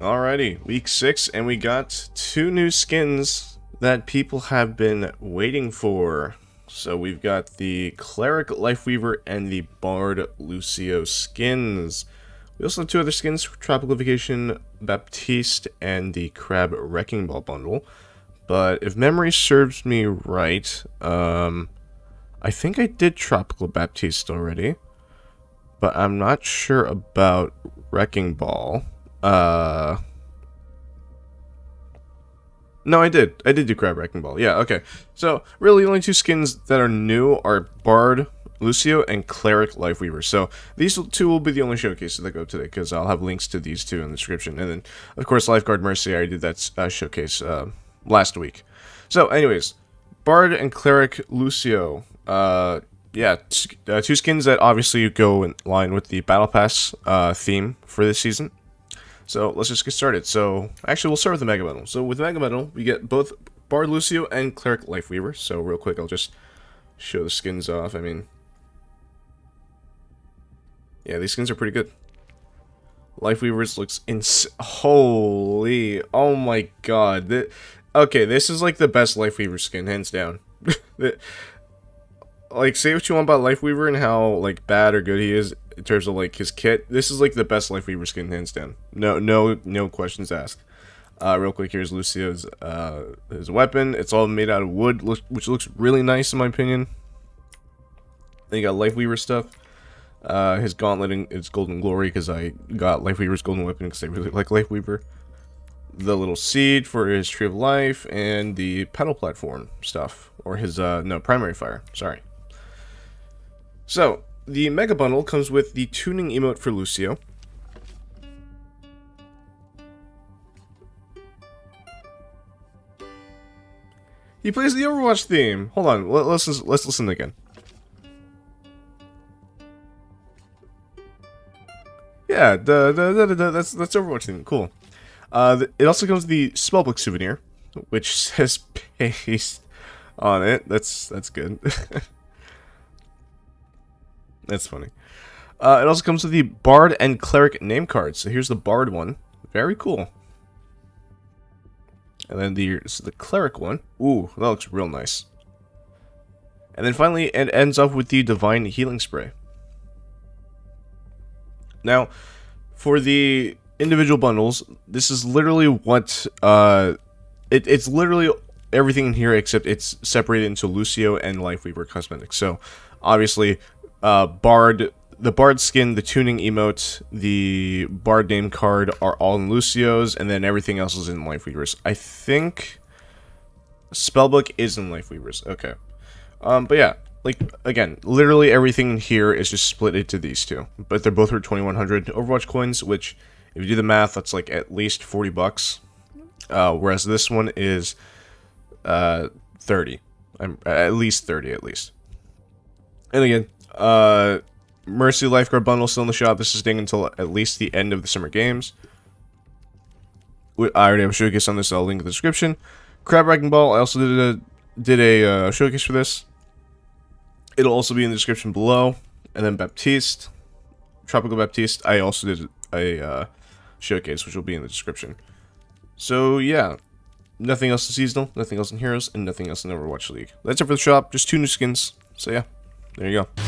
Alrighty, week six, and we got two new skins that people have been waiting for. So we've got the Cleric Lifeweaver and the Bard Lucio skins. We also have two other skins, Tropical Vacation Baptiste and the Crab Wrecking Ball bundle. But if memory serves me right, um, I think I did Tropical Baptiste already. But I'm not sure about Wrecking Ball. Uh... No, I did. I did do Crab Wrecking Ball. Yeah, okay. So, really, the only two skins that are new are Bard Lucio and Cleric Lifeweaver. So, these two will be the only showcases that go today, because I'll have links to these two in the description. And then, of course, Lifeguard Mercy, I did that uh, showcase uh, last week. So, anyways, Bard and Cleric Lucio. Uh, yeah, uh, two skins that obviously go in line with the Battle Pass uh, theme for this season. So let's just get started. So actually, we'll start with the Mega Metal. So with Mega Metal, we get both Bard Lucio and Cleric Lifeweaver. So real quick, I'll just show the skins off. I mean, yeah, these skins are pretty good. Lifeweavers looks ins- holy, oh my god. Th okay, this is like the best Lifeweaver skin, hands down. like say what you want about Lifeweaver and how like bad or good he is in terms of like his kit. This is like the best Lifeweaver skin hands down. No no no questions asked. Uh, real quick, here's Lucio's uh, his weapon. It's all made out of wood, which looks really nice in my opinion. Then you got Lifeweaver stuff. Uh, his gauntlet and its golden glory because I got Lifeweaver's golden weapon because I really like Lifeweaver. The little seed for his tree of life and the petal platform stuff or his uh no primary fire. Sorry. So, the Mega Bundle comes with the tuning emote for Lucio. He plays the Overwatch theme. Hold on, let's let's listen again. Yeah, the, the, the, the, that's that's Overwatch theme. Cool. Uh, it also comes with the spellbook souvenir, which says paste on it. That's that's good. That's funny. Uh, it also comes with the Bard and Cleric name cards. So here's the Bard one. Very cool. And then the, the Cleric one. Ooh, that looks real nice. And then finally, it ends up with the Divine Healing Spray. Now, for the individual bundles, this is literally what, uh, it, it's literally everything in here except it's separated into Lucio and Lifeweaver cosmetics. So, obviously, uh, Bard, the Bard skin, the tuning emote, the Bard name card are all in Lucio's, and then everything else is in Lifeweaver's. I think Spellbook is in Lifeweaver's. Okay. Um, but yeah, like, again, literally everything here is just split into these two. But they're both worth 2100 Overwatch coins, which, if you do the math, that's like at least 40 bucks. Uh, whereas this one is uh, 30. I'm, at least 30, at least. And again, uh, Mercy Lifeguard Bundle still in the shop. This is staying until at least the end of the summer games. I already have a showcase on this. I'll link in the description. Crab Wrecking Ball. I also did a did a uh, showcase for this. It'll also be in the description below. And then Baptiste, Tropical Baptiste. I also did a uh, showcase, which will be in the description. So yeah, nothing else in seasonal, nothing else in heroes, and nothing else in Overwatch League. That's it for the shop. Just two new skins. So yeah. There you go.